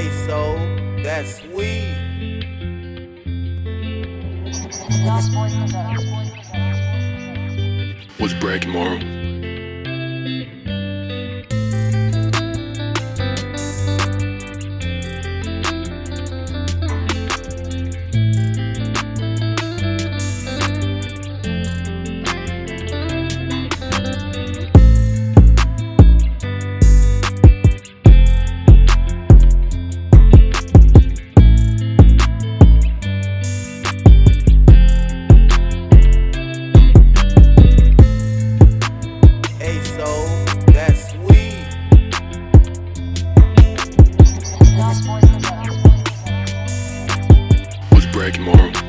Hey, so that's weed. What's breaking tomorrow? So that's weed. What's breaking tomorrow?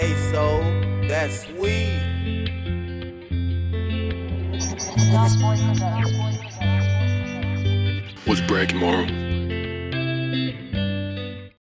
Hey, so that's weed. What's breaking tomorrow?